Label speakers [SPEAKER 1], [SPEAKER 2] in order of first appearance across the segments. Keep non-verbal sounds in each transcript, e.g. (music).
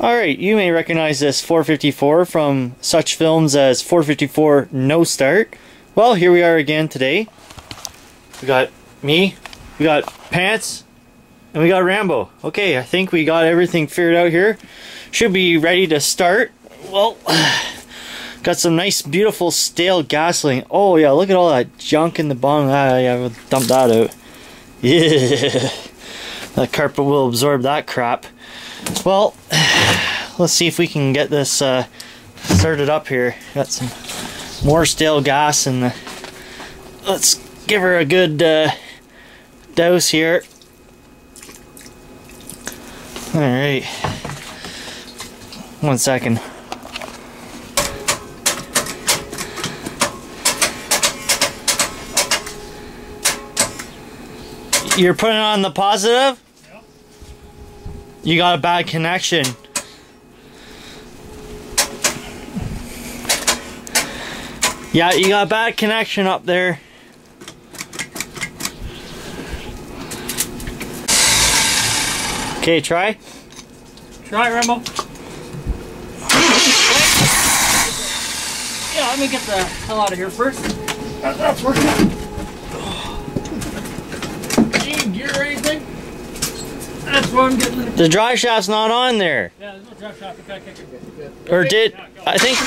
[SPEAKER 1] Alright, you may recognize this 454 from such films as 454 No Start. Well, here we are again today. We got me, we got Pants, and we got Rambo. Okay, I think we got everything figured out here. Should be ready to start. Well, (sighs) got some nice, beautiful, stale gasoline. Oh yeah, look at all that junk in the bottom. Ah, yeah, we'll dump that out. (laughs) Yeah, that carpet will absorb that crap. Well, let's see if we can get this uh, started up here. Got some more stale gas and the, let's give her a good uh, dose here. Alright. One second. You're putting on the positive? You got a bad connection. Yeah, you got a bad connection up there. Okay, try.
[SPEAKER 2] Try it, Rambo. yeah, let me get the hell out of here first. That, that's working. Any gear or anything? That's what I'm getting.
[SPEAKER 1] The drive shaft's not on there.
[SPEAKER 2] Yeah, there's no drive shaft. Okay, okay, okay.
[SPEAKER 1] Or did
[SPEAKER 2] yeah.
[SPEAKER 1] I think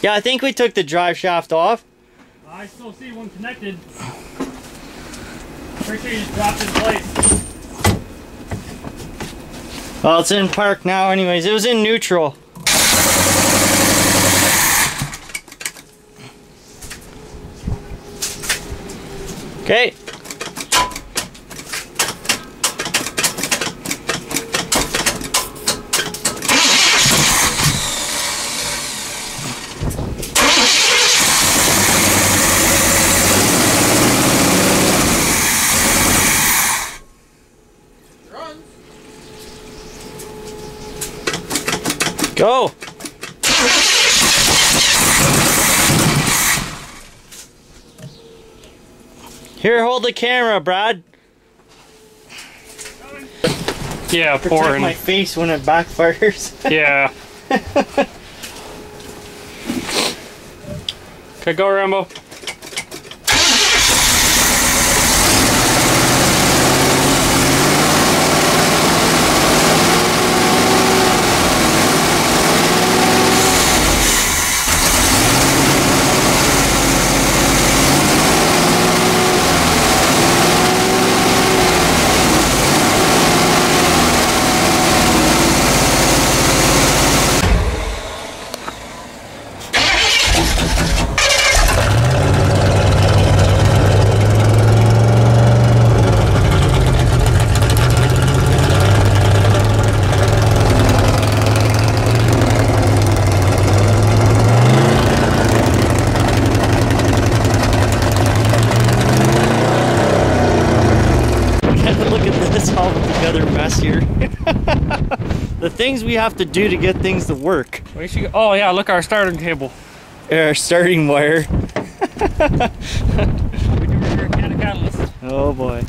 [SPEAKER 1] Yeah, I think we took the drive shaft off.
[SPEAKER 2] I still see one connected. Pretty sure you just dropped in place.
[SPEAKER 1] Well, it's in park now anyways. It was in neutral. Okay. Go. Here, hold the camera, Brad.
[SPEAKER 2] Yeah,
[SPEAKER 1] Protect my face when it backfires. (laughs)
[SPEAKER 2] Yeah. (laughs) okay, go, Rambo.
[SPEAKER 1] Look at this all put together mess (laughs) here. the things we have to do to get things to work.
[SPEAKER 2] Where should go? Oh yeah, look our starting cable.
[SPEAKER 1] Our starting wire.
[SPEAKER 2] We do repair Canada Catalyst.
[SPEAKER 1] Oh boy.